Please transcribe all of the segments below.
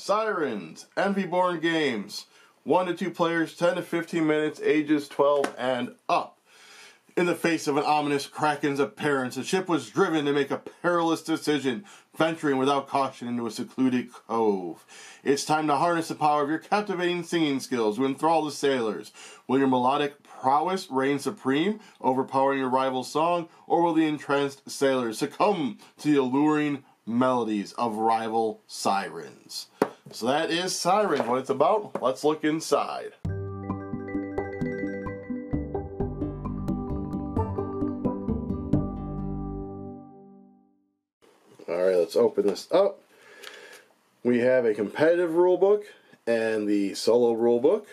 Sirens, Envy Born Games. 1 to 2 players, 10 to 15 minutes, ages 12 and up. In the face of an ominous kraken's appearance, the ship was driven to make a perilous decision, venturing without caution into a secluded cove. It's time to harness the power of your captivating singing skills to enthrall the sailors. Will your melodic prowess reign supreme, overpowering your rival's song, or will the entranced sailors succumb to the alluring melodies of rival sirens? So that is Sirens, what it's about. Let's look inside. Alright, let's open this up. We have a competitive rule book and the solo rule book.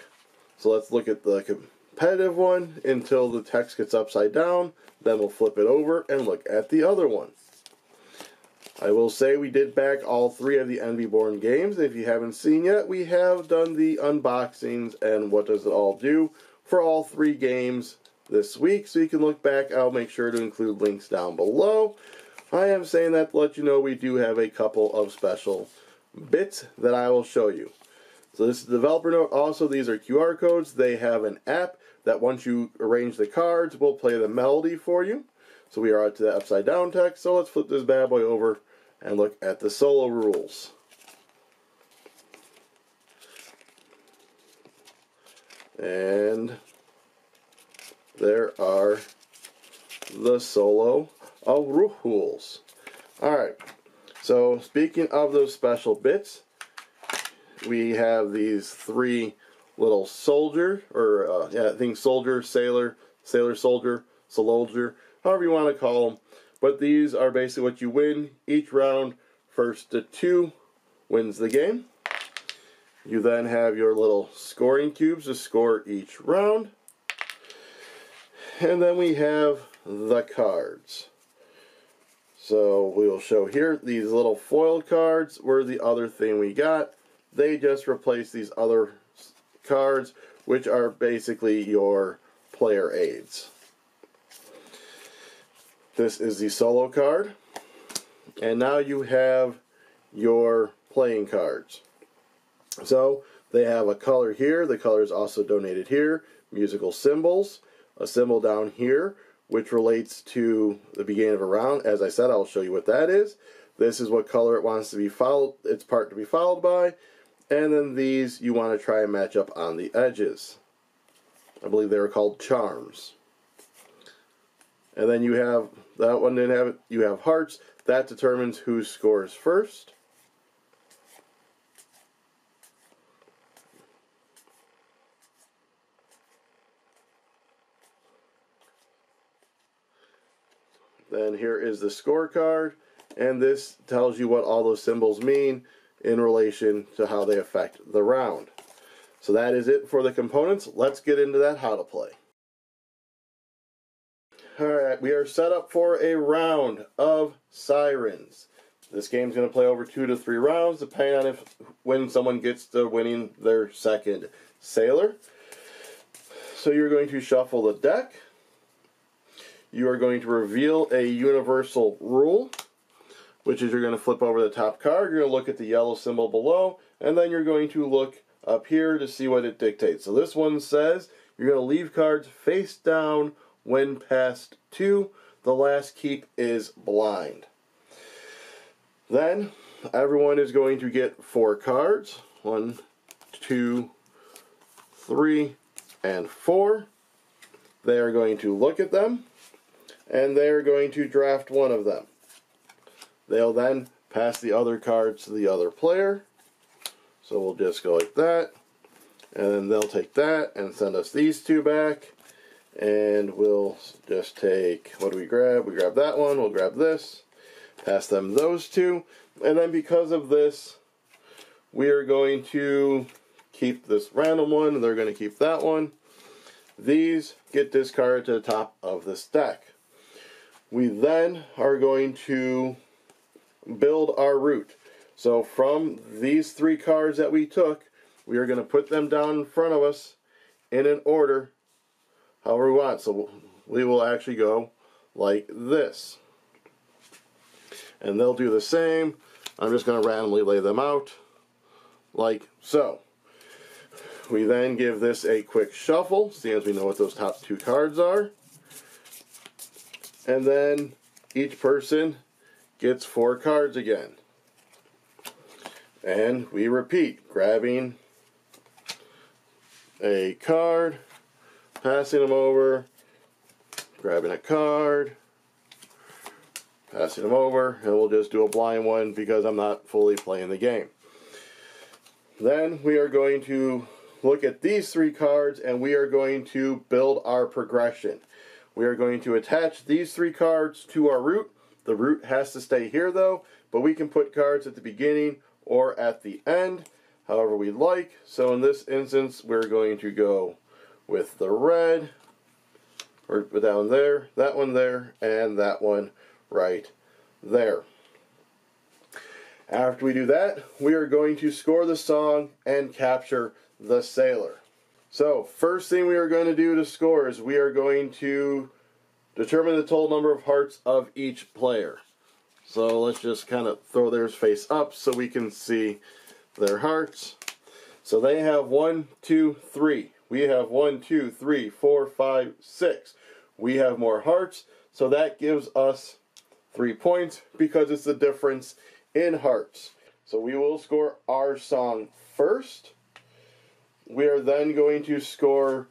So let's look at the competitive one until the text gets upside down. Then we'll flip it over and look at the other one. I will say we did back all three of the Envy Born games. If you haven't seen yet, we have done the unboxings and what does it all do for all three games this week. So you can look back. I'll make sure to include links down below. I am saying that to let you know we do have a couple of special bits that I will show you. So this is the developer note. Also, these are QR codes. They have an app that once you arrange the cards will play the melody for you. So we are out to the upside down text. So let's flip this bad boy over and look at the solo rules. And there are the solo of rules. Alright, so speaking of those special bits, we have these three little soldier, or uh, yeah, I think soldier, sailor, sailor, soldier, soldier, however you want to call them. But these are basically what you win each round. First to two wins the game. You then have your little scoring cubes to score each round. And then we have the cards. So we will show here these little foil cards were the other thing we got. They just replace these other cards, which are basically your player aids. This is the solo card. And now you have your playing cards. So they have a color here. The color is also donated here. Musical symbols. A symbol down here which relates to the beginning of a round. As I said, I'll show you what that is. This is what color it wants to be followed, its part to be followed by. And then these you want to try and match up on the edges. I believe they were called charms. And then you have that one didn't have it. You have hearts. That determines who scores first. Then here is the scorecard, and this tells you what all those symbols mean in relation to how they affect the round. So that is it for the components. Let's get into that how to play. Alright, we are set up for a round of Sirens. This game's going to play over two to three rounds, depending on if when someone gets to winning their second sailor. So you're going to shuffle the deck. You are going to reveal a universal rule, which is you're going to flip over the top card. You're going to look at the yellow symbol below, and then you're going to look up here to see what it dictates. So this one says you're going to leave cards face down when past two. The last keep is blind. Then everyone is going to get four cards. One, two, three, and four. They are going to look at them and they are going to draft one of them. They'll then pass the other cards to the other player. So we'll just go like that. And then they'll take that and send us these two back and we'll just take, what do we grab? We grab that one, we'll grab this, pass them those two, and then because of this, we are going to keep this random one, and they're going to keep that one. These get discarded to the top of this deck. We then are going to build our root. So from these three cards that we took, we are going to put them down in front of us in an order however we want. So we will actually go like this. And they'll do the same. I'm just going to randomly lay them out like so. We then give this a quick shuffle, seeing as we know what those top two cards are. And then each person gets four cards again. And we repeat, grabbing a card, passing them over, grabbing a card, passing them over, and we'll just do a blind one because I'm not fully playing the game. Then we are going to look at these three cards and we are going to build our progression. We are going to attach these three cards to our root. The root has to stay here though, but we can put cards at the beginning or at the end, however we like. So in this instance, we're going to go with the red, or one there, that one there, and that one right there. After we do that, we are going to score the song and capture the sailor. So, first thing we are going to do to score is we are going to determine the total number of hearts of each player. So let's just kind of throw theirs face up so we can see their hearts. So they have one, two, three. We have one, two, three, four, five, six. We have more hearts, so that gives us three points because it's the difference in hearts. So we will score our song first. We are then going to score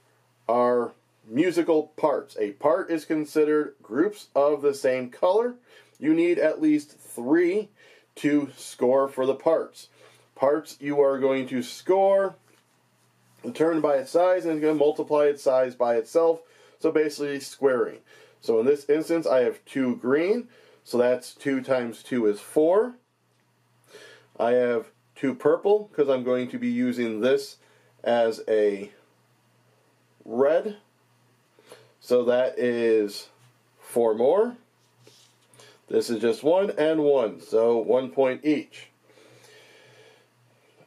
our musical parts. A part is considered groups of the same color. You need at least three to score for the parts. Parts you are going to score determined by its size and it's going to multiply its size by itself. So basically squaring. So in this instance I have two green. So that's 2 times 2 is 4. I have 2 purple because I'm going to be using this as a red. So that is 4 more. This is just 1 and 1, so 1 point each.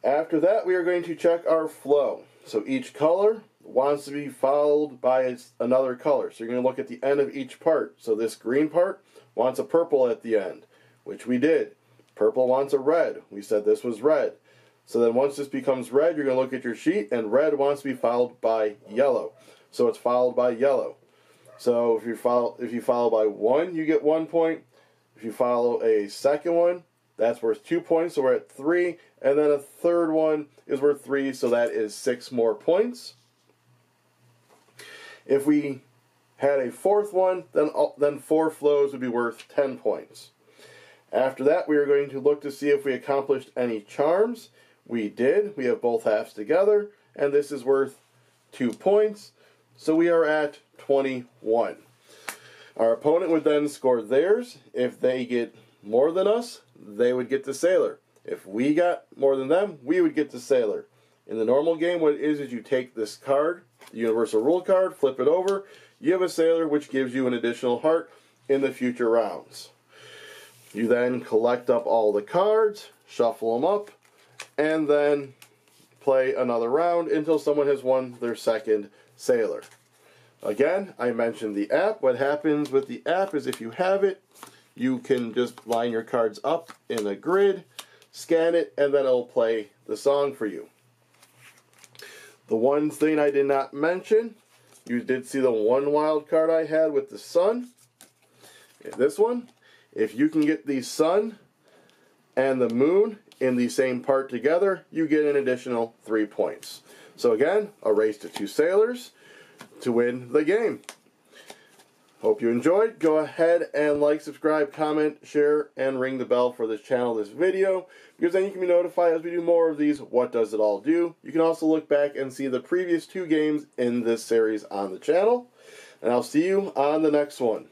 After that, we are going to check our flow. So each color wants to be followed by another color. So you're going to look at the end of each part. So this green part wants a purple at the end, which we did. Purple wants a red. We said this was red. So then once this becomes red, you're going to look at your sheet, and red wants to be followed by yellow. So it's followed by yellow. So if you follow if you follow by one, you get one point. If you follow a second one, that's worth two points, so we're at three. And then a third one is worth three, so that is six more points. If we had a fourth one, then, then four flows would be worth 10 points. After that, we are going to look to see if we accomplished any charms. We did. We have both halves together, and this is worth two points. So we are at 21. Our opponent would then score theirs. If they get more than us, they would get the sailor. If we got more than them, we would get the sailor. In the normal game, what it is is you take this card, the universal rule card, flip it over, you have a sailor which gives you an additional heart in the future rounds. You then collect up all the cards, shuffle them up, and then play another round until someone has won their second sailor. Again, I mentioned the app. What happens with the app is if you have it, you can just line your cards up in a grid, scan it, and then it'll play the song for you. The one thing I did not mention, you did see the one wild card I had with the sun. This one, if you can get the sun and the moon in the same part together, you get an additional three points. So again, a race to two sailors to win the game. Hope you enjoyed. Go ahead and like, subscribe, comment, share, and ring the bell for this channel, this video, because then you can be notified as we do more of these What Does It All Do. You can also look back and see the previous two games in this series on the channel. And I'll see you on the next one.